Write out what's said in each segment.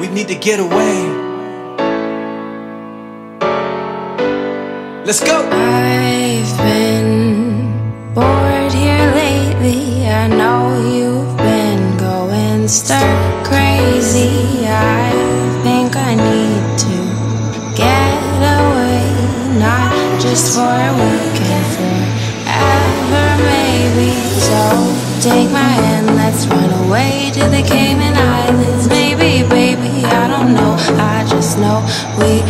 We need to get away. Let's go. I've been bored here lately. I know you've been going stir crazy. I think I need to get away, not just for a weekend, forever maybe. So take my hand, let's run away to the cave. We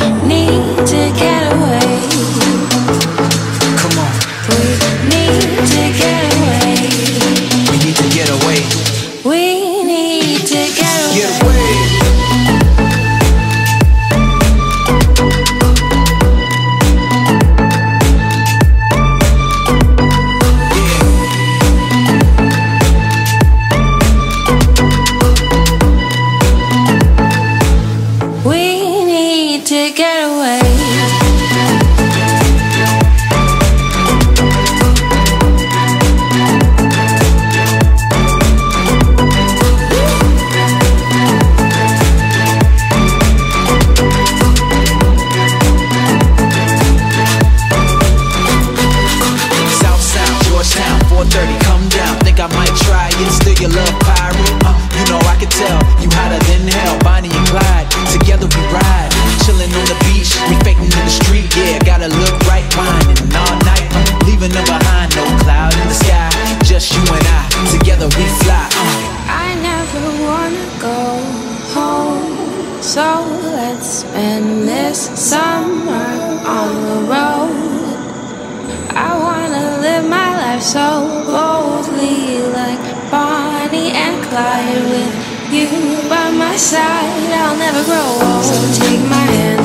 so boldly like Bonnie and Clyde with you by my side. I'll never grow old. So take my hand.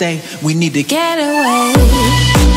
We need to get away.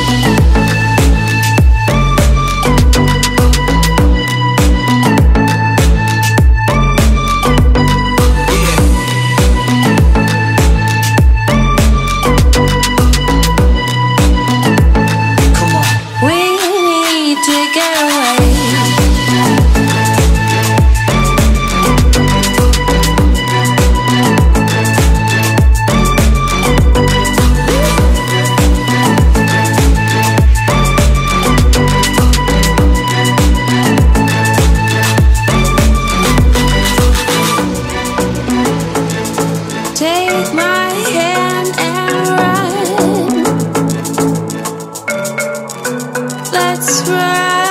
Let's run.